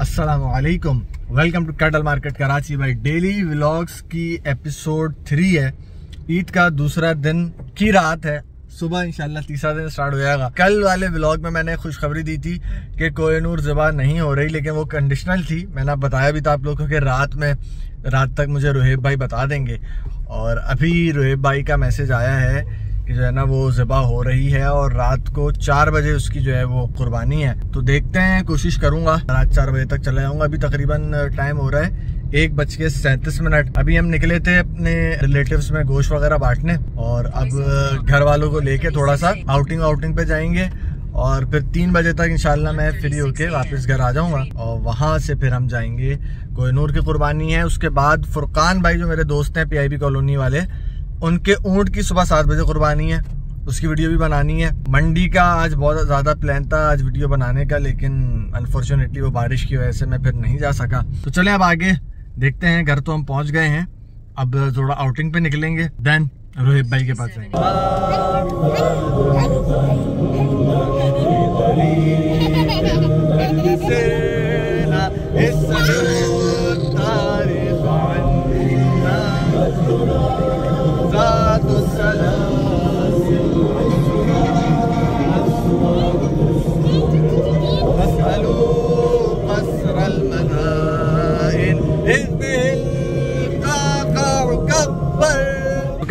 अस्सलाम वालेकुम welcome to cattle market, Karachi भाई। डेली व्लॉग्स की एपिसोड थ्री है। ईद का दूसरा दिन की रात है। सुबह इंशाल्लाह तीसरा दिन स्टार्ट हो जाएगा। कल वाले व्लॉग में मैंने खुशखबरी दी थी कि कोयनूर जबा नहीं हो रही, लेकिन वो कंडीशनल थी। मैंने बताया भी था आप लोगों को कि रात में, रात तक मुझे रोहेब भाई बता देंगे। और अभी रोहेब भाई का मैसेज आया है कि जो है ना वो ज़बा हो रही है और रात को चार बजे उसकी जो है वो कुर्बानी है। तो देखते हैं, कोशिश करूँगा। रात चार बजे तक चला जाऊँगा अभी तकरीबन टाइम हो रहा है। एक बज के सैंतीस मिनट। अभी हम निकले थे अपने रिलेटिव्स में गोश्त वगैरह बांटने और अब घर वालों को लेके थोड़ा सा आउटिंग आउटिंग पे जाएँगे और फिर तीन बजे तक इंशाल्लाह मैं फ्री होके वापस घर आ जाऊँगा। और वहाँ से फिर हम जाएँगे। कोहिनूर की कुर्बानी है। उसके बाद फुरकान भाई जो मेरे दोस्त हैं पीआईबी कॉलोनी वाले उनके ऊँट की सुबह सात बजे कुर्बानी है उसकी वीडियो भी बनानी है मंडी का आज बहुत ज़्यादा प्लान था आज वीडियो बनाने का लेकिन अनफॉर्चुनेटली वो बारिश की वजह से मैं फिर नहीं जा सका तो चले अब आगे देखते हैं घर तो हम पहुँच गए हैं अब थोड़ा आउटिंग पे निकलेंगे देन रोहित भाई के पास जाएँगे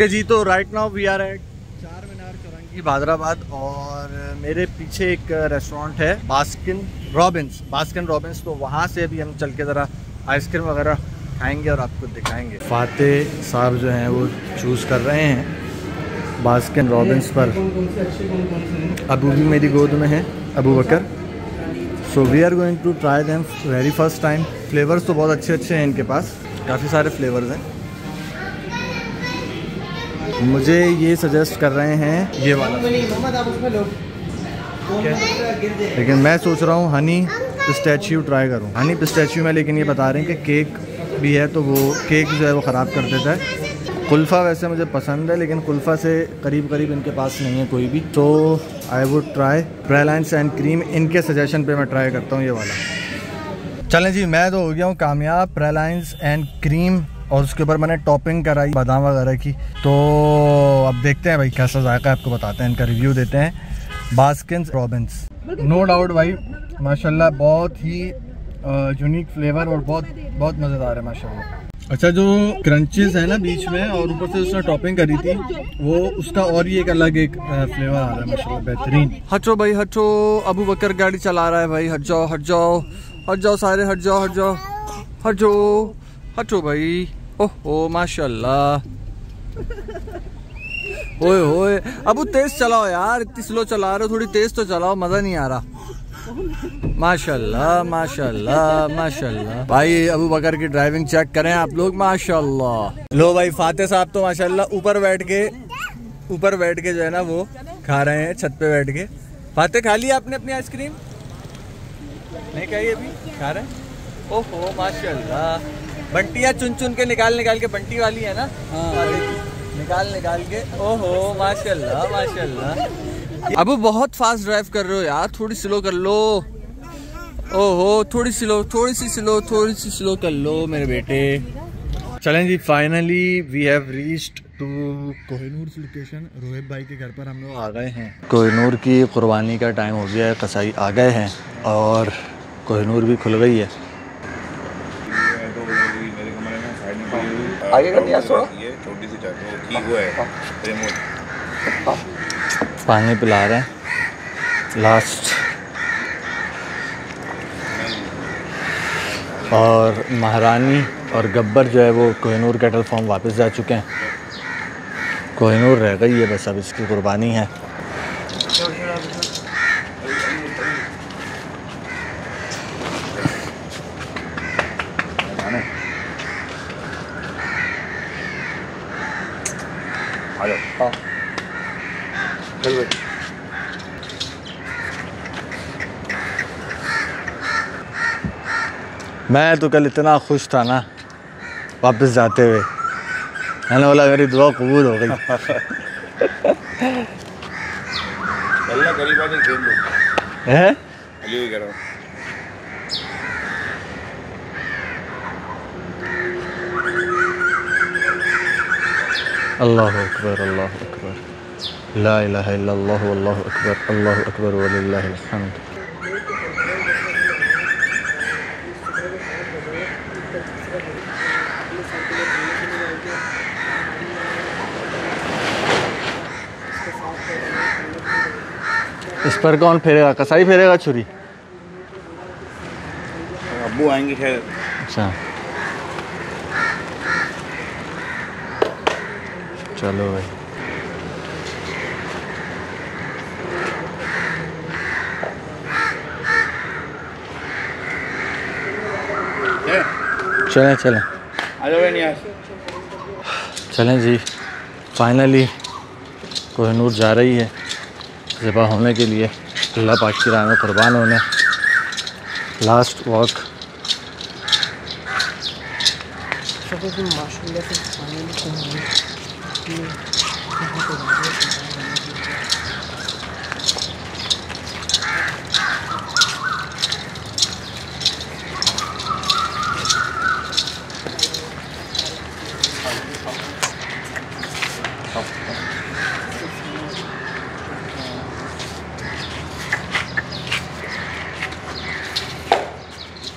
ओके जी तो right now we are at Char Minar Chowrangi Bhadrabad और मेरे पीछे एक रेस्टोरेंट है बास्किन रॉबिन्स बास्किन रॉबिन्स तो वहाँ से भी हम चल के ज़रा आइसक्रीम वगैरह खाएँगे और आपको दिखाएँगे। फातेह साहब जो हैं वो चूज़ कर रहे हैं बास्किन रॉबिन्स पर। अबू भी मेरी गोद में है Abu Bakar. So we are going to try them very first time flavours तो बहुत अच्छे अच्छे हैं इनके पास काफ़ी सारे फ्लेवर्स हैं। मुझे ये सजेस्ट कर रहे हैं, ये वाला। लेकिन मैं सोच रहा हूँ हनी पिस्टैच्यू ट्राई करूँ। हनी पिस्टैच्यू में लेकिन ये बता रहे हैं कि केक भी है तो वो केक जो है वो ख़राब कर देता है। कुल्फ़ा वैसे मुझे पसंद है, लेकिन कुल्फ़ा से करीब करीब इनके पास नहीं है कोई भी। तो I would try pralines and cream इनके सजेशन पे मैं ट्राई करता हूँ ये वाला। चलें जी, मैं तो हो गया हूँ कामयाब। प्रेलाइंस एंड क्रीम और उसके ऊपर मैंने टॉपिंग कराई, बादाम वगैरह की। तो अब देखते हैं भाई कैसा जायका आपको बताते हैं, इनका रिव्यू देते हैं। बास्किन रॉबिन्स नो डाउट भाई, माशाल्लाह बहुत ही यूनिक फ्लेवर और बहुत बहुत मज़ेदार है, माशाल्लाह। अच्छा जो क्रंचेस है ना बीच में, और ऊपर से उसने टॉपिंग करी थी, वो, उसका और ही एक अलग एक फ्लेवर आ रहा है, माशाल्लाह, बेहतरीन। हटो भाई, हटो, अबू बकर गाड़ी चला रहा है भाई हट जाओ हट जाओ हट जाओ सारे हट जाओ हट जाओ हट जाओ हटो भाई। ओहो, माशाल्लाह। ओए ओए, अब तेज चलाओ यार, इतनी स्लो चला रहे हो, थोड़ी तेज तो चलाओ, मज़ा नहीं आ रहा। माशाल्लाह माशाल्लाह माशाल्लाह। भाई, अबू बकर की ड्राइविंग चेक करें आप लोग, माशाल्लाह। लो भाई फाते साहब तो माशाल्लाह ऊपर बैठ के, ऊपर बैठ के जो है ना वो खा रहे हैं, छत पे बैठ के। फाते खा लिया आपने अपनी आइसक्रीम नहीं खाई अभी? खा रहे ओहो, माशाल्लाह। बंटियाँ चुन चुन के निकाल निकाल के बंटी वाली है ना? हाँ। निकाल निकाल के। ओहो माशाल्लाह माशाल्लाह। अब बहुत फास्ट ड्राइव कर रहे हो यार थोड़ी स्लो कर लो। ओहो थोड़ी स्लो थोड़ी सी स्लो थोड़ी सी स्लो कर लो मेरे बेटे। चलें जी finally we have reached to Kohinoor location Rohit भाई के घर पर हम लोग आ गए हैं। कोहिनूर की कुर्बानी का टाइम हो गया है कसाई आ गए हैं और कोहिनूर भी खुल गई है। आगे ये छोटी सी की वो है? रिमोट। पानी पिला रहे हैं। लास्ट और महारानी और गब्बर जो है वो कोहनूर कैटल फॉर्म वापस जा चुके हैं। कोहनूर रह गई है बस अब इसकी कुर्बानी है। आ जाओ हाँ चल भाई मैं तो कल इतना खुश था ना वापस जाते हुए। मैंने बोला मेरी दुआ कबूल हो गई। है अली कह रहा हूँ? अल्लाह अकबर अल्लाह अकबर ला इल्लल्लाह वल्लाहु अकबर अल्लाह अकबर वलिल्लाहिल हम्द इस पर कौन फेरेगा? कसाई फेरेगा छुरी? अबू आएँगे खैर। अच्छा। चलो भाई। चलें चलें। आ जाओ नहीं आज चलें जी फाइनली कोहनूर जा रही है ज़बा होने के लिए अल्लाह पाक की राह में कुर्बान होने। लास्ट वॉक माशाल्लाह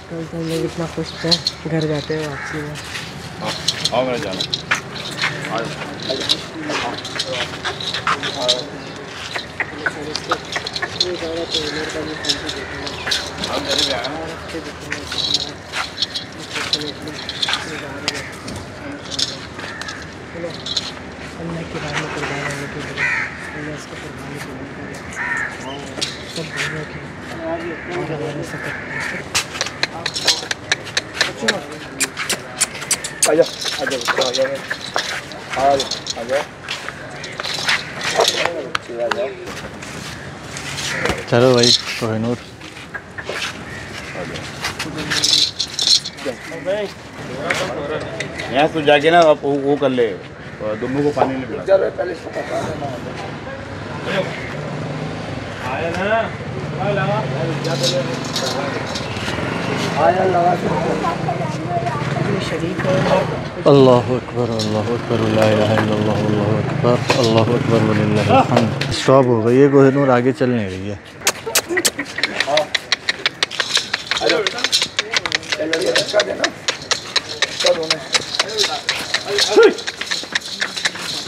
तो हैं हम लोग इतना खुश थे, घर जाते हैं वापसी में। आओ मेरा जाना हम जल्दी आए ना अल्लाह की राह में कुर्बान होने के लिए अल्लाह इसको कुर्बानी के लिए सब भाइयों की और हमारे सफ़र आ जाओ आ जाओ आ जाओ चलो भाई कोहनूर। यहाँ तू जाके ना आप वो कर ले। दोनों को पानी नहीं पिला शरीक है अल्लाह अकबर अल्लाह अकबर ला इलाहा इल्लल्लाह अल्लाह अकबर अल्लाह अकबर वलिल्लाहिल हम्द स्टॉप हो गई है कोहनूर आगे चल नहीं रही है।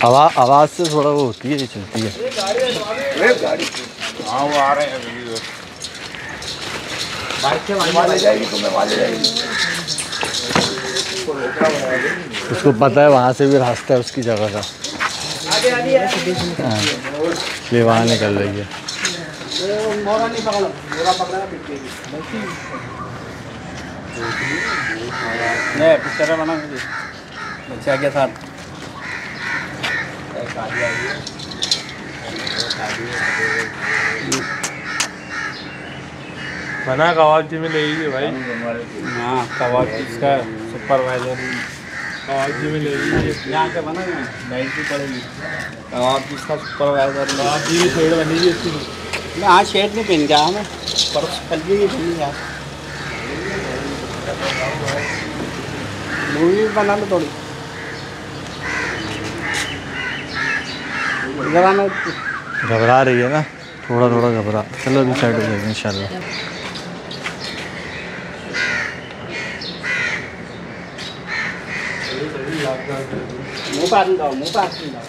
आवाज़ आवाज़ से थोड़ा वो होती है ये चलती है। हाँ वो आ रहे हैं अभी। उसको पता है वहाँ से भी रास्ता है उसकी जगह का। हाँ इसलिए वहाँ निकल रही है। नहीं पिक्चर बना बच्चा के साथ बना कवाब में ले लीजिए भाई। हाँ कबाब जी इसका सुपरवाइजर कवाब में ले लीजिए यहाँ के बना ना पड़ेगी। कबाब इसका सुपरवाइजर कवाब जी की शेड बनी हुई इसकी। मैं आज शर्ट नहीं पहन गया मैं परसों कल भी नहीं पहन गया। मूवी भी बना लो थोड़ी। घबरा रही है ना? थोड़ा थोड़ा घबरा। चलो अभी साइड हो जाएगी इंशाल्लाह मुँह पास जाओ मुँह पास जाओ